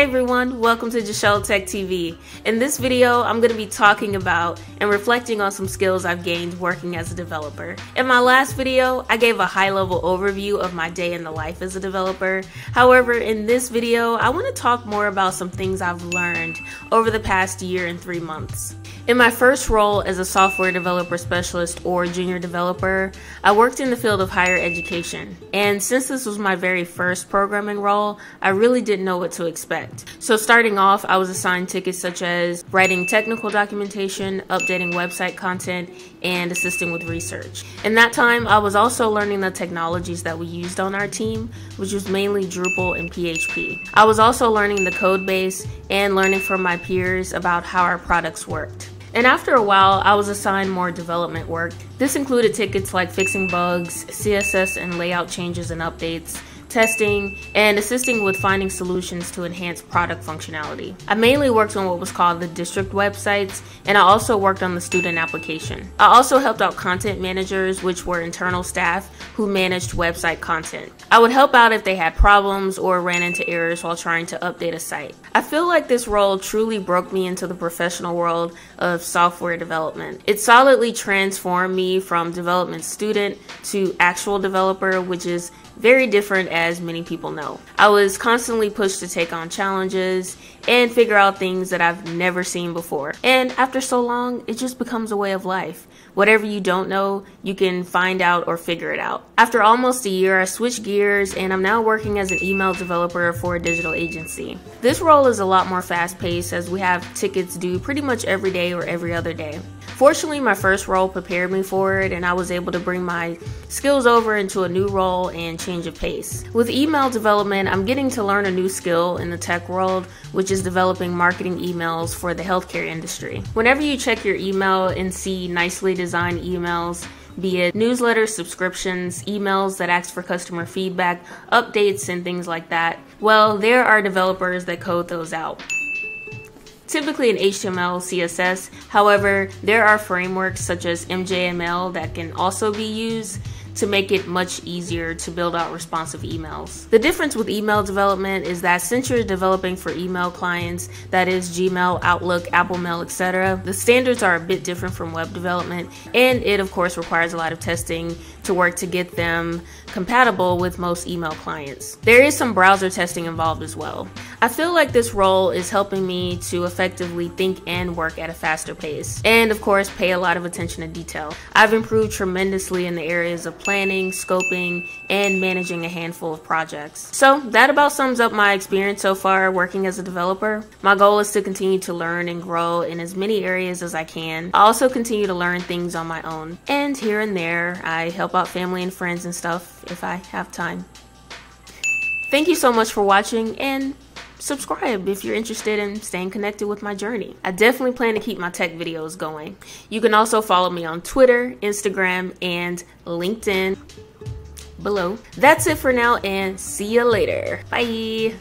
Hey everyone, welcome to Jashele Tech TV. In this video, I'm going to be talking about and reflecting on some skills I've gained working as a developer. In my last video, I gave a high level overview of my day in the life as a developer. However, in this video, I want to talk more about some things I've learned over the past year and three months. In my first role as a software developer specialist or junior developer, I worked in the field of higher education. And since this was my very first programming role, I really didn't know what to expect. So starting off, I was assigned tickets such as writing technical documentation, updating website content, and assisting with research. In that time, I was also learning the technologies that we used on our team, which was mainly Drupal and PHP. I was also learning the code base and learning from my peers about how our products worked. And after a while, I was assigned more development work. This included tickets like fixing bugs, CSS and layout changes and updates, testing, and assisting with finding solutions to enhance product functionality. I mainly worked on what was called the district websites, and I also worked on the student application. I also helped out content managers, which were internal staff who managed website content. I would help out if they had problems or ran into errors while trying to update a site. I feel like this role truly broke me into the professional world of software development. It solidly transformed me from development student to actual developer, which is very different as many people know. I was constantly pushed to take on challenges and figure out things that I've never seen before. And after so long, it just becomes a way of life. Whatever you don't know, you can find out or figure it out. After almost a year, I switched gears and I'm now working as an email developer for a digital agency. This role is a lot more fast paced as we have tickets due pretty much every day or every other day. Fortunately, my first role prepared me for it, and I was able to bring my skills over into a new role and change of pace. With email development, I'm getting to learn a new skill in the tech world, which is developing marketing emails for the healthcare industry. Whenever you check your email and see nicely designed emails, be it newsletters, subscriptions, emails that ask for customer feedback, updates, and things like that, well, there are developers that code those out typically in HTML, CSS. However, there are frameworks such as MJML that can also be used to make it much easier to build out responsive emails. The difference with email development is that since you're developing for email clients, that is Gmail, Outlook, Apple Mail, etc., the standards are a bit different from web development, and it of course requires a lot of testing to work to get them compatible with most email clients. There is some browser testing involved as well. I feel like this role is helping me to effectively think and work at a faster pace, and of course, pay a lot of attention to detail. I've improved tremendously in the areas of planning, scoping, and managing a handful of projects. So, that about sums up my experience so far working as a developer. My goal is to continue to learn and grow in as many areas as I can. I also continue to learn things on my own, and here and there, I help out family and friends and stuff if I have time. Thank you so much for watching, and subscribe if you're interested in staying connected with my journey. I definitely plan to keep my tech videos going. You can also follow me on Twitter, Instagram, and LinkedIn below. That's it for now and see you later. Bye.